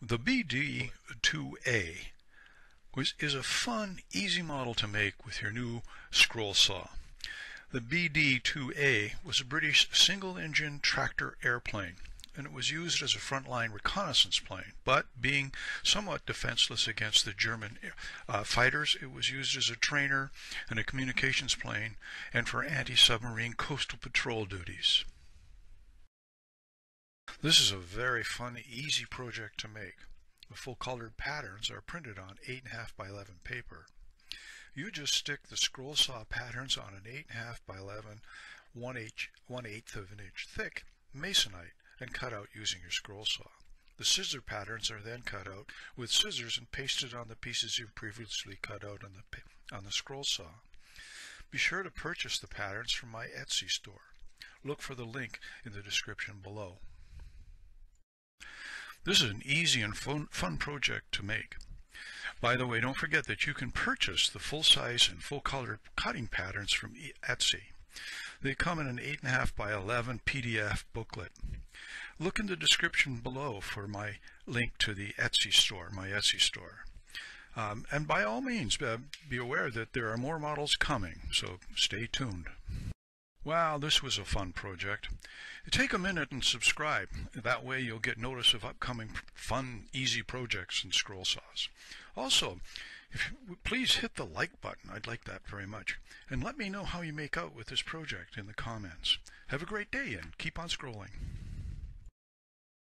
The BD2A was, is a fun, easy model to make with your new scroll saw. The BD2A was a British single-engine tractor airplane and it was used as a frontline reconnaissance plane. But being somewhat defenseless against the German uh, fighters, it was used as a trainer and a communications plane and for anti-submarine coastal patrol duties. This is a very fun, easy project to make. The full colored patterns are printed on 8.5 by 11 paper. You just stick the scroll saw patterns on an 8.5 by 11 1 8 1 8 of an inch thick masonite and cut out using your scroll saw. The scissor patterns are then cut out with scissors and pasted on the pieces you've previously cut out on the, on the scroll saw. Be sure to purchase the patterns from my Etsy store. Look for the link in the description below. This is an easy and fun, project to make. By the way, don't forget that you can purchase the full size and full color cutting patterns from Etsy. They come in an 8.5 by 11 PDF booklet. Look in the description below for my link to the Etsy store, my Etsy store. Um, and by all means, uh, be aware that there are more models coming, so stay tuned. Wow, this was a fun project. Take a minute and subscribe. That way you'll get notice of upcoming fun, easy projects in scroll saws. Also, if, please hit the like button. I'd like that very much. And let me know how you make out with this project in the comments. Have a great day and keep on scrolling.